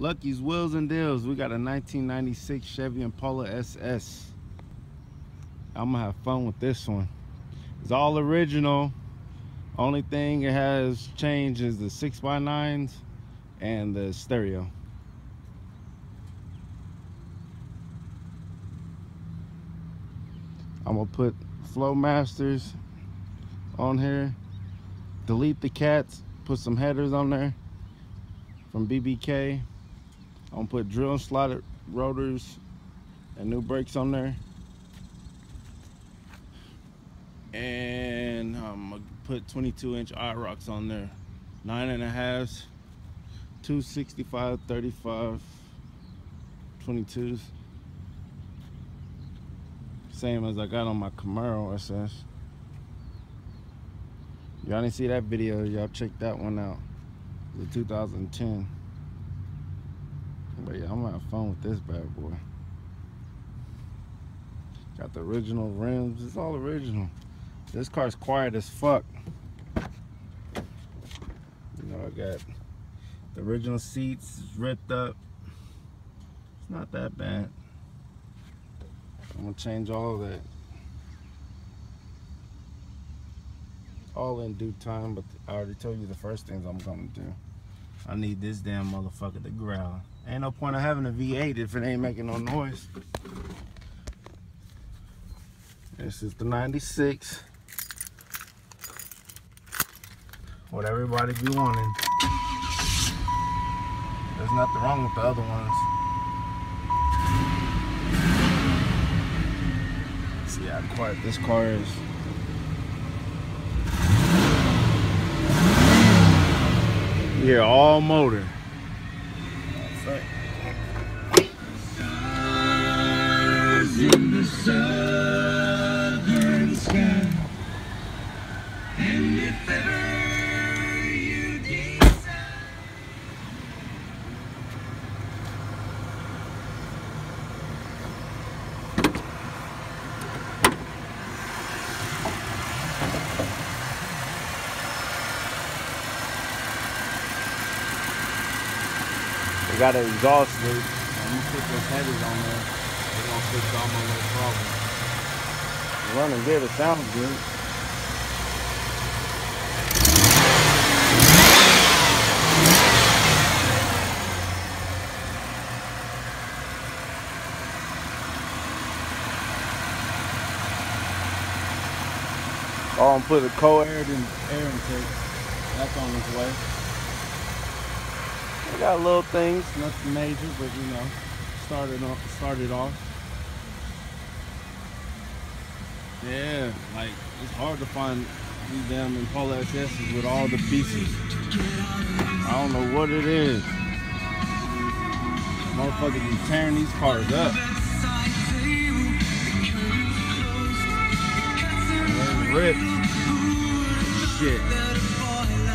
Lucky's Wheels and Deals. We got a 1996 Chevy Impala SS. I'm gonna have fun with this one. It's all original. Only thing it has changed is the 6x9s and the stereo. I'm gonna put Flowmasters on here. Delete the cats. Put some headers on there from BBK. I'm gonna put drill and slotted rotors and new brakes on there. And I'm gonna put 22 inch IROCs on there. Nine and a halves, 265, 35, 22s. Same as I got on my Camaro SS. Y'all didn't see that video, y'all check that one out. The 2010. But yeah, I'm have fun with this bad boy. Got the original rims. It's all original. This car's quiet as fuck. You know, I got the original seats ripped up. It's not that bad. I'm gonna change all of that. All in due time, but I already told you the first things I'm gonna do. I need this damn motherfucker to growl. Ain't no point of having a V8 if it ain't making no noise. This is the 96. What everybody be wanting. There's nothing wrong with the other ones. See how quiet this car is. Hear all motor. Stars got an exhaust loop. When you put those headers on there, they're gonna fix all my little problems. Running good, it sounds good. Oh, I'm put a co-air in air intake. That's on its way. Got little things, nothing major, but you know, started off. Started off. Yeah, like it's hard to find these damn Impala SS's with all the pieces. I don't know what it is. Motherfuckers be tearing these cars up. Ripped. Shit.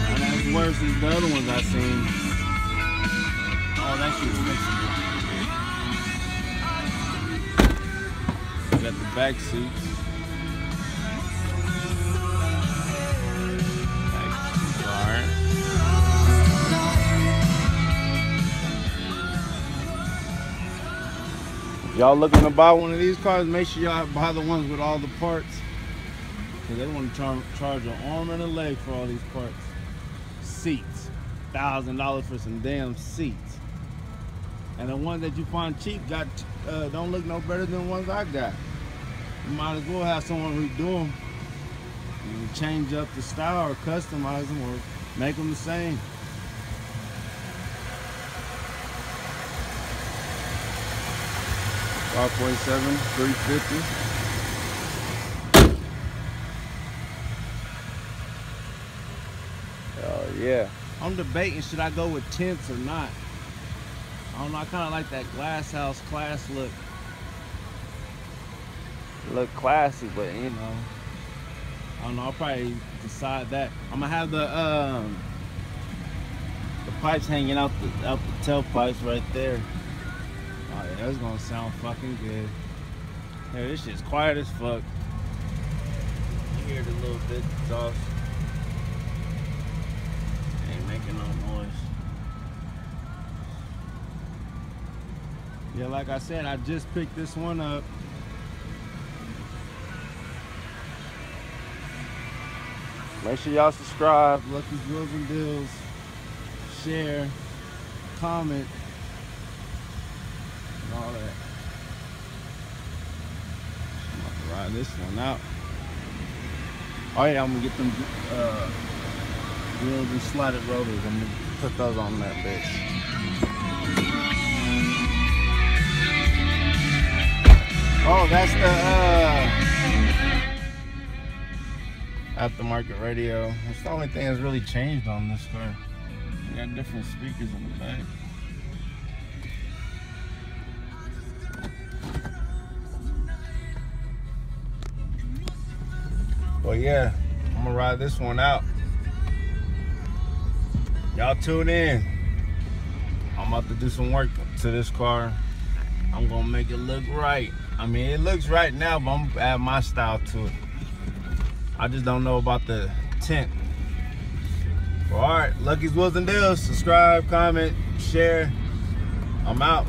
And that's worse than the other ones I seen. That. Got the back seats. Y'all looking to buy one of these cars, make sure y'all buy the ones with all the parts. Cause they want to char charge an arm and a leg for all these parts. Seats. Thousand dollars for some damn seats. And the ones that you find cheap got uh, don't look no better than the ones I got. You might as well have someone redo them. And change up the style or customize them or make them the same. Five point seven, three fifty. Oh yeah. I'm debating should I go with tints or not. I don't know. I kind of like that glass house class look. Look classy, but you know, I don't know. I'll probably decide that. I'm gonna have the um the pipes hanging out the out the tailpipes right there. Oh yeah, that's gonna sound fucking good. Hey, this shit's quiet as fuck. You hear the little bit exhaust. Ain't making no noise. Yeah, like I said, I just picked this one up. Make sure y'all subscribe. Lucky's Wheels and Deals. Share. Comment. And all that. I'm about to ride this one out. Oh yeah, I'm gonna get them uh, wheels and slotted rotors. I'm gonna put those on that bitch. Oh, that's the uh, aftermarket radio. That's the only thing that's really changed on this car. You got different speakers in the back. But yeah, I'm gonna ride this one out. Y'all tune in. I'm about to do some work to this car. I'm gonna make it look right. I mean, it looks right now, but I'm add my style to it. I just don't know about the tint. Well, all right, Lucky's Wheels and Deals. Subscribe, comment, share. I'm out.